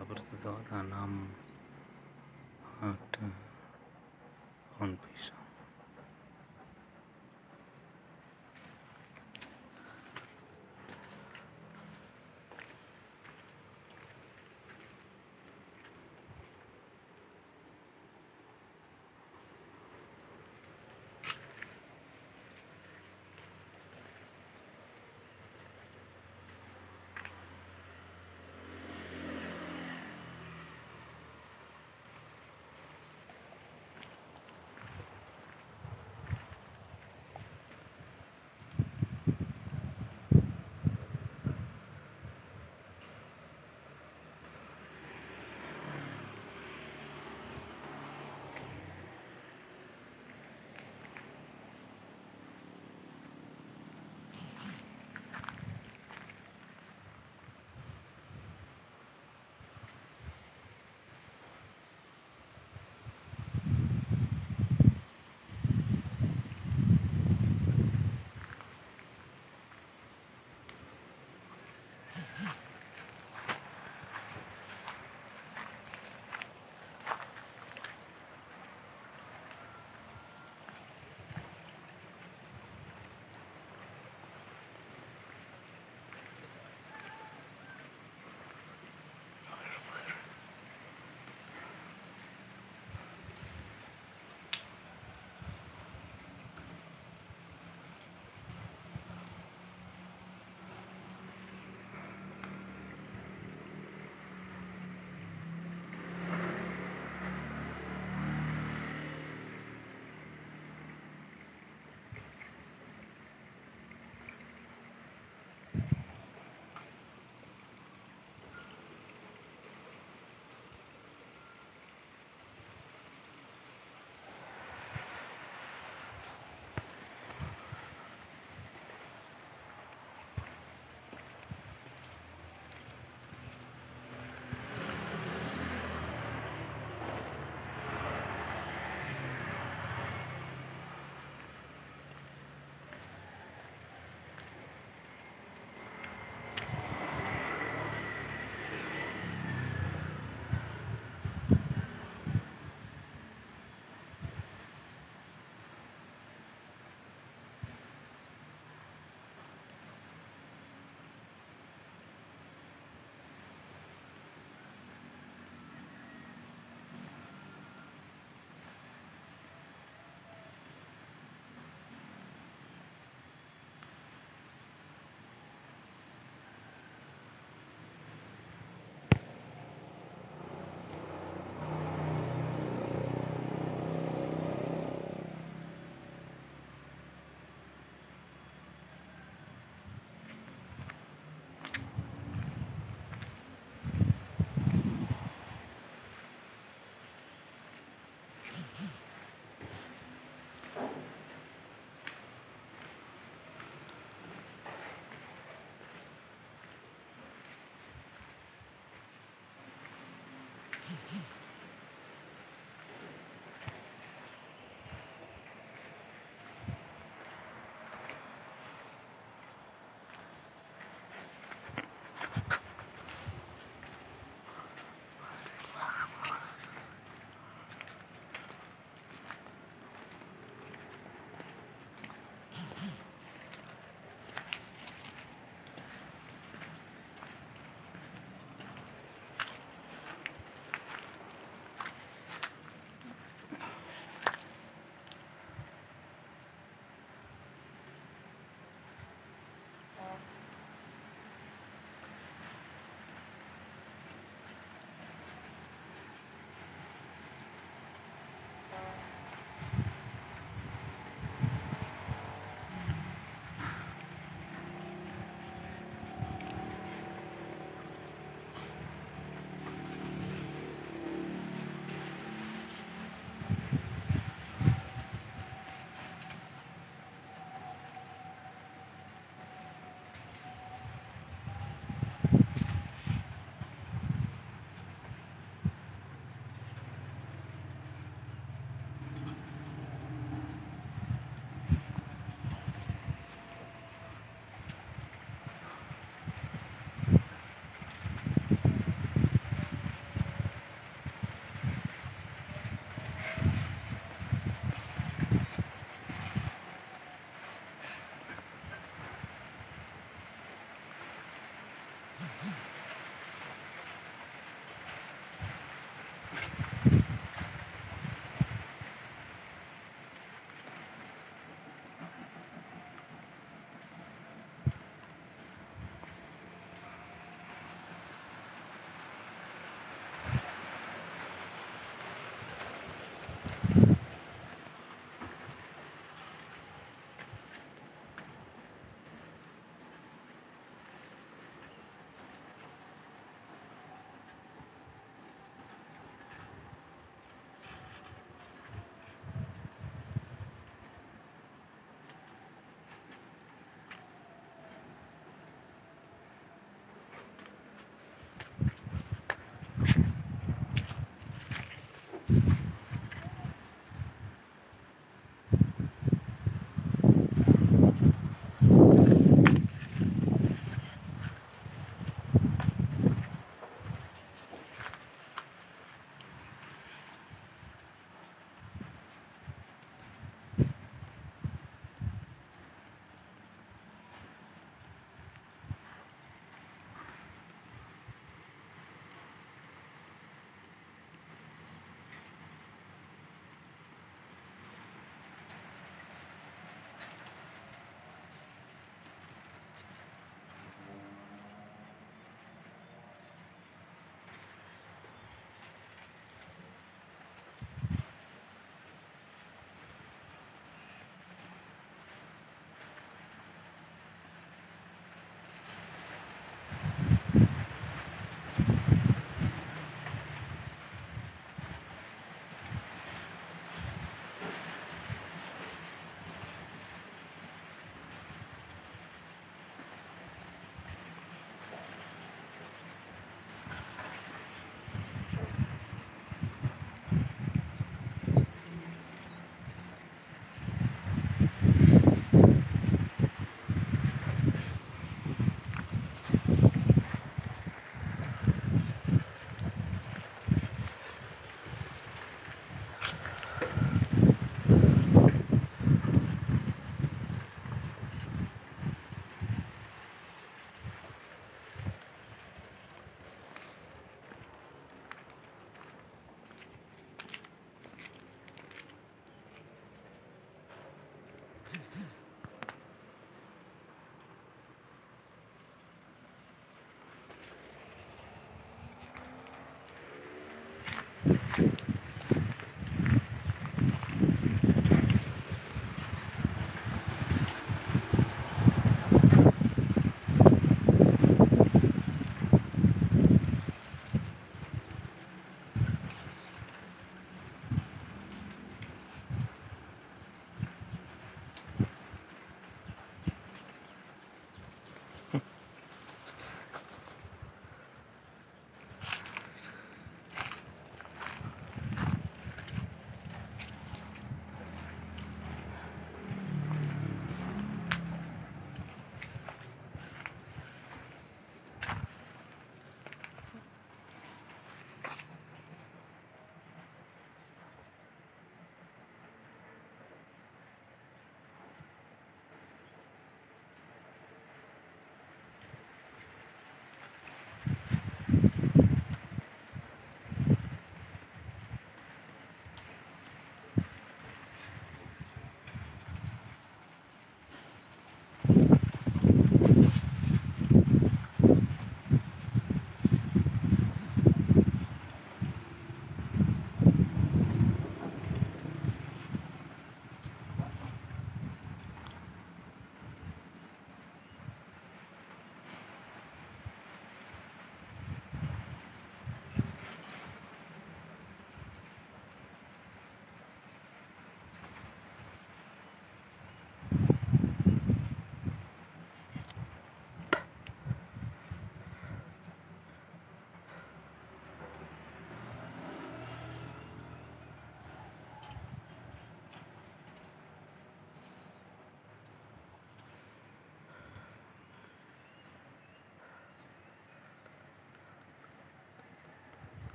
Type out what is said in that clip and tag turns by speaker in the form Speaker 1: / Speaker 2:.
Speaker 1: Aperto nam at on piece.